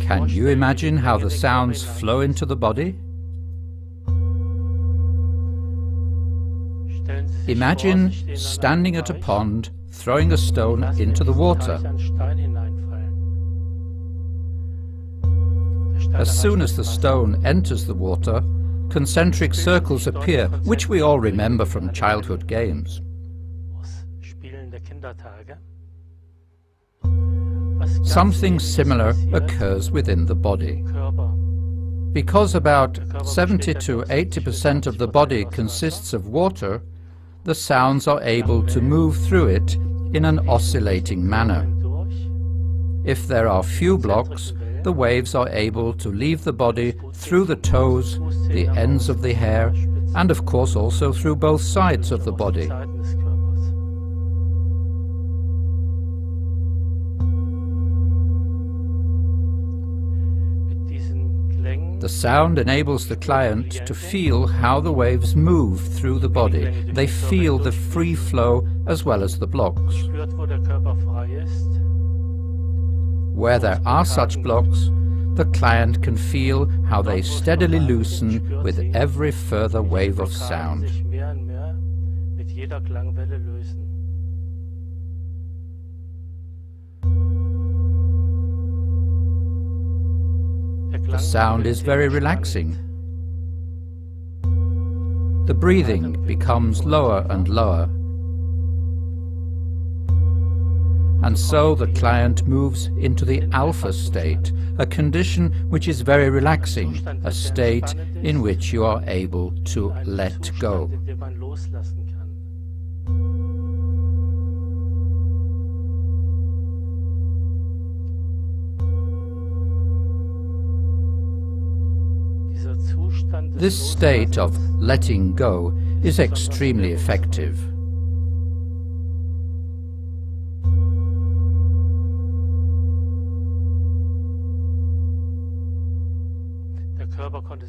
Can you imagine how the sounds flow into the body? Imagine standing at a pond, throwing a stone into the water. As soon as the stone enters the water, concentric circles appear, which we all remember from childhood games. Something similar occurs within the body. Because about 70 to 80% of the body consists of water, the sounds are able to move through it in an oscillating manner. If there are few blocks, the waves are able to leave the body through the toes, the ends of the hair, and of course also through both sides of the body. The sound enables the client to feel how the waves move through the body. They feel the free flow as well as the blocks. Where there are such blocks, the client can feel how they steadily loosen with every further wave of sound. Sound is very relaxing. The breathing becomes lower and lower. And so the client moves into the alpha state, a condition which is very relaxing, a state in which you are able to let go. This state of letting go is extremely effective.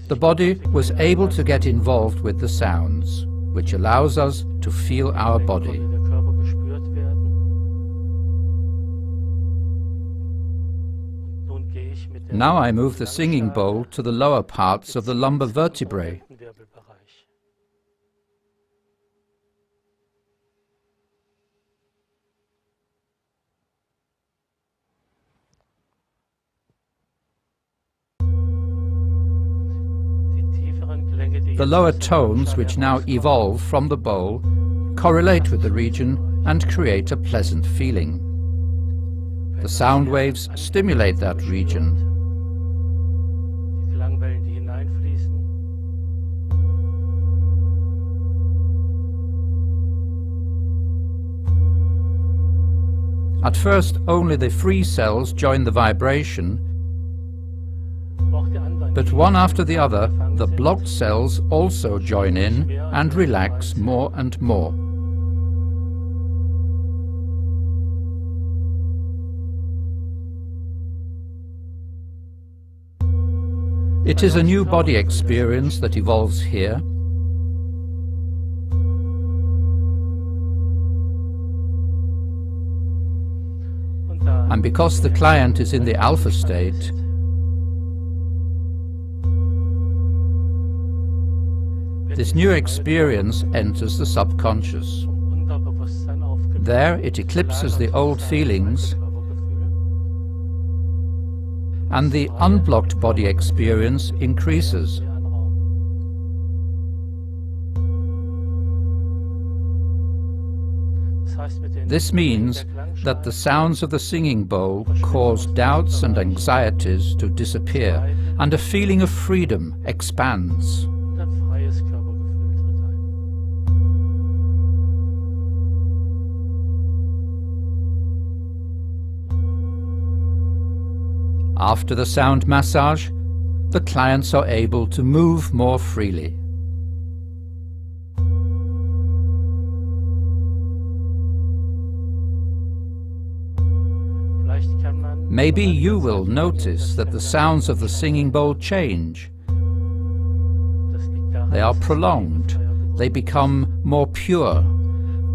The body was able to get involved with the sounds, which allows us to feel our body. Now I move the singing bowl to the lower parts of the lumbar vertebrae. The lower tones, which now evolve from the bowl, correlate with the region and create a pleasant feeling. The sound waves stimulate that region At first, only the free cells join the vibration, but one after the other, the blocked cells also join in and relax more and more. It is a new body experience that evolves here, because the client is in the alpha state, this new experience enters the subconscious. There it eclipses the old feelings and the unblocked body experience increases. This means that the sounds of the singing bowl cause doubts and anxieties to disappear, and a feeling of freedom expands. After the sound massage, the clients are able to move more freely. Maybe you will notice that the sounds of the singing bowl change. They are prolonged. They become more pure.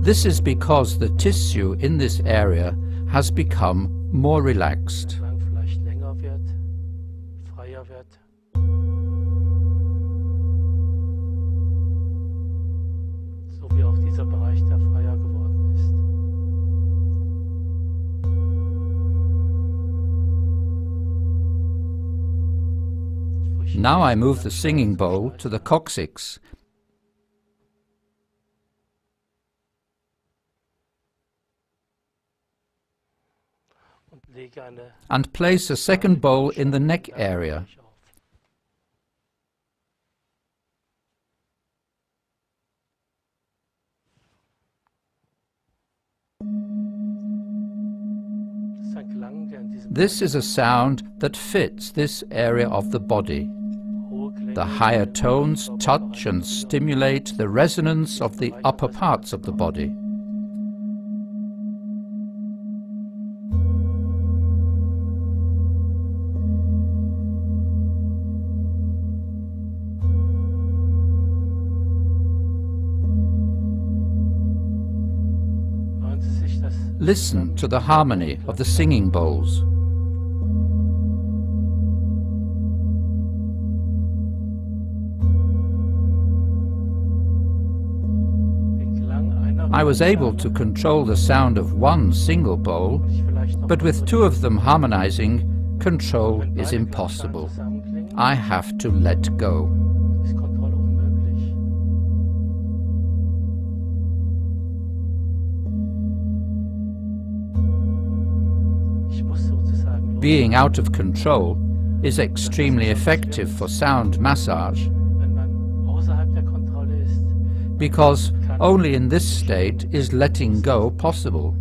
This is because the tissue in this area has become more relaxed. Now I move the singing bowl to the coccyx and place a second bowl in the neck area. This is a sound that fits this area of the body. The higher tones touch and stimulate the resonance of the upper parts of the body. Listen to the harmony of the singing bowls. I was able to control the sound of one single bowl, but with two of them harmonizing, control is impossible. I have to let go. Being out of control is extremely effective for sound massage because only in this state is letting go possible.